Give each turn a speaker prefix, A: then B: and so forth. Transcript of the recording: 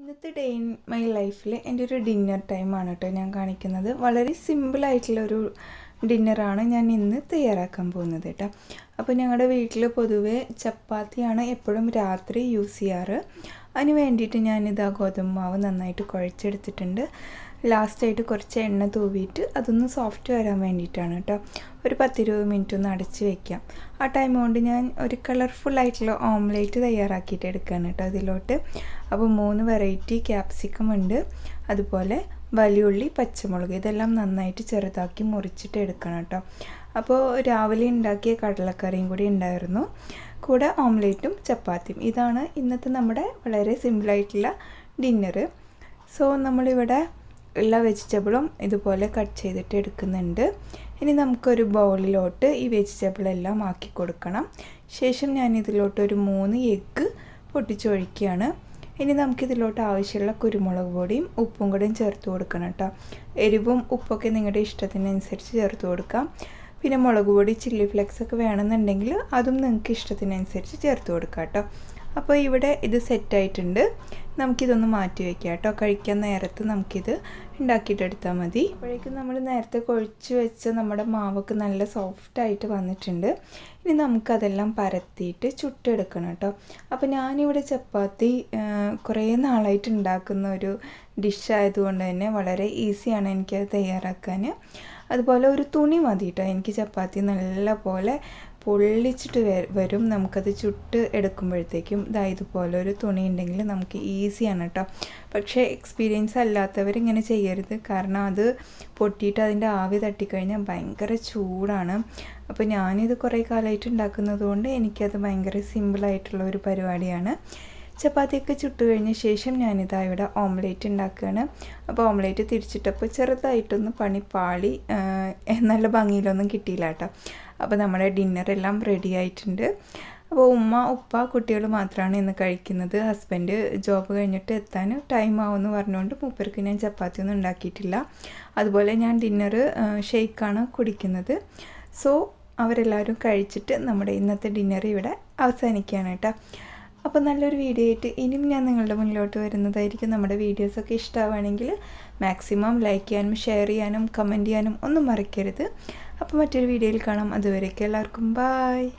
A: ഇന്നത്തെ day in my ലൈഫിൽ എന്റെ ഒരു ഡിന്നർ ടൈമാണ് കേട്ടോ ഞാൻ കാണിക്കുന്നത്. വളരെ സിമ്പിളായിട്ടുള്ളൊരു ഡിന്നറാണ് ഞാൻ ഇന്ന് തയ്യാറാക്കാൻ പോകുന്നത് കേട്ടോ. അപ്പോൾ ഞങ്ങളുടെ വീട്ടിൽ പൊതുവേ ചപ്പാത്തിയാണ് എപ്പോഴും രാത്രി യൂസ് ചെയ്യാറ്. അതിന് വേണ്ടിയിട്ട് ഞാനിത് ആ ഗോതമ്പ് മാവ് നന്നായിട്ട് കുഴച്ചെടുത്തിട്ടുണ്ട്. ലാസ്റ്റായിട്ട് കുറച്ച് എണ്ണ തൂവിയിട്ട് അതൊന്ന് സോഫ്റ്റ് വരാൻ വേണ്ടിയിട്ടാണ് കേട്ടോ. ഒരു പത്തിരുപത് മിനിറ്റ് ഒന്ന് അടച്ച് വെക്കാം. ആ ടൈം കൊണ്ട് ഞാൻ ഒരു കളർഫുൾ ആയിട്ടുള്ള ഓംലേറ്റ് തയ്യാറാക്കിയിട്ട് എടുക്കുകയാണ് കേട്ടോ അതിലോട്ട്. അപ്പോൾ മൂന്ന് വെറൈറ്റി ക്യാപ്സിക്കം ഉണ്ട്. അതുപോലെ വലിയുള്ളി പച്ചമുളക് ഇതെല്ലാം നന്നായിട്ട് ചെറുതാക്കി മുറിച്ചിട്ട് എടുക്കണം കേട്ടോ. അപ്പോൾ രാവിലെ ഉണ്ടാക്കിയ കടലക്കറിയും കൂടി ഉണ്ടായിരുന്നു. കൂടെ ഓംലേറ്റും ചപ്പാത്തിയും. ഇതാണ് ഇന്നത്തെ നമ്മുടെ വളരെ സിമ്പിളായിട്ടുള്ള ഡിന്നറ് സോ നമ്മളിവിടെ ഉള്ള വെജിറ്റബിളും ഇതുപോലെ കട്ട് ചെയ്തിട്ട് എടുക്കുന്നുണ്ട്. ഇനി നമുക്കൊരു ബൗളിലോട്ട് ഈ വെജിറ്റബിളെല്ലാം ആക്കി കൊടുക്കണം. ശേഷം ഞാൻ ഒരു മൂന്ന് എഗ്ഗ് പൊട്ടിച്ചൊഴിക്കുകയാണ്. ഇനി നമുക്കിതിലോട്ട് ആവശ്യമുള്ള കുരുമുളക് പൊടിയും ഉപ്പും കൂടെയും ചേർത്ത് കൊടുക്കണം കേട്ടോ. എരിവും ഉപ്പൊക്കെ നിങ്ങളുടെ ഇഷ്ടത്തിനനുസരിച്ച് ചേർത്ത് കൊടുക്കാം. പിന്നെ മുളക് പൊടി ചില്ലി ഫ്ലെക്സ് ഒക്കെ വേണമെന്നുണ്ടെങ്കിൽ അതും നിങ്ങൾക്ക് ഇഷ്ടത്തിനനുസരിച്ച് ചേർത്ത് കൊടുക്കാം കേട്ടോ. അപ്പോൾ ഇവിടെ ഇത് സെറ്റായിട്ടുണ്ട് നമുക്കിതൊന്ന് മാറ്റി വയ്ക്കാം കേട്ടോ. കഴിക്കാൻ നേരത്ത് നമുക്കിത് ഉണ്ടാക്കിയിട്ടെടുത്താൽ മതി. അപ്പോഴേക്കും നമ്മൾ നേരത്തെ കുഴച്ച് വെച്ച നമ്മുടെ മാവൊക്കെ നല്ല സോഫ്റ്റായിട്ട് വന്നിട്ടുണ്ട്. ഇനി നമുക്കതെല്ലാം പരത്തിയിട്ട് ചുട്ടെടുക്കണം കേട്ടോ. അപ്പോൾ ഞാനിവിടെ ചപ്പാത്തി കുറേ നാളായിട്ട് ഉണ്ടാക്കുന്ന ഒരു ഡിഷായതുകൊണ്ട് തന്നെ വളരെ ഈസിയാണ് എനിക്കത് തയ്യാറാക്കാൻ. അതുപോലെ ഒരു തുണി മതി കേട്ടോ. എനിക്ക് ചപ്പാത്തി നല്ല പോലെ പൊള്ളിച്ചിട്ട് വരും. നമുക്കത് ചുട്ട് എടുക്കുമ്പോഴത്തേക്കും ഇതാ ഇതുപോലെ ഒരു തുണി ഉണ്ടെങ്കിൽ നമുക്ക് ഈസിയാണ് കേട്ടോ പക്ഷേ എക്സ്പീരിയൻസ് അല്ലാത്തവർ ഇങ്ങനെ ചെയ്യരുത്. കാരണം അത് പൊട്ടിയിട്ട് അതിന്റെ ആവി തട്ടിക്കഴിഞ്ഞാൽ ഭയങ്കര ചൂടാണ്. അപ്പോൾ ഞാനിത് കുറേ കാലമായിട്ട് ഉണ്ടാക്കുന്നത് കൊണ്ട് എനിക്കത് ഭയങ്കര സിമ്പിളായിട്ടുള്ള ഒരു പരിപാടിയാണ്. ചപ്പാത്തിയൊക്കെ ചുട്ട് കഴിഞ്ഞ ശേഷം ഞാനിതാ ഇവിടെ ഓംലേറ്റ് ഉണ്ടാക്കുകയാണ്. അപ്പോൾ ഓംലേറ്റ് തിരിച്ചിട്ടപ്പോൾ ചെറുതായിട്ടൊന്ന് പണി പാളി നല്ല ഭംഗിയിലൊന്നും കിട്ടിയില്ല കേട്ടോ. അപ്പോൾ നമ്മുടെ ഡിന്നറെല്ലാം റെഡി ആയിട്ടുണ്ട്. അപ്പോൾ ഉമ്മ ഉപ്പ കുട്ടികൾ മാത്രമാണ് ഇന്ന് കഴിക്കുന്നത്. ഹസ്ബൻഡ് ജോബ് കഴിഞ്ഞിട്ട് എത്താൻ ടൈം ആവുമെന്ന് പറഞ്ഞുകൊണ്ട് മൂപ്പർക്ക് ഞാൻ ചപ്പാത്തി ഒന്നും ഉണ്ടാക്കിയിട്ടില്ല. അതുപോലെ ഞാൻ ഡിന്നർ ഷെയ്ക്കാണ് കുടിക്കുന്നത്. സോ അവരെല്ലാവരും കഴിച്ചിട്ട് നമ്മുടെ ഇന്നത്തെ ഡിന്നർ ഇവിടെ അവസാനിക്കുകയാണ് കേട്ടോ. അപ്പോൾ നല്ലൊരു വീഡിയോ ആയിട്ട് ഇനിയും ഞാൻ നിങ്ങളുടെ മുന്നിലോട്ട് വരുന്നതായിരിക്കും. നമ്മുടെ വീഡിയോസൊക്കെ ഇഷ്ടമാവുകയാണെങ്കിൽ മാക്സിമം ലൈക്ക് ചെയ്യാനും ഷെയർ ചെയ്യാനും കമന്റ് ചെയ്യാനും ഒന്നും മറക്കരുത്. അപ്പോൾ മറ്റൊരു വീഡിയോയിൽ കാണാം. അതുവരേക്കും എല്ലാവർക്കും ബായ്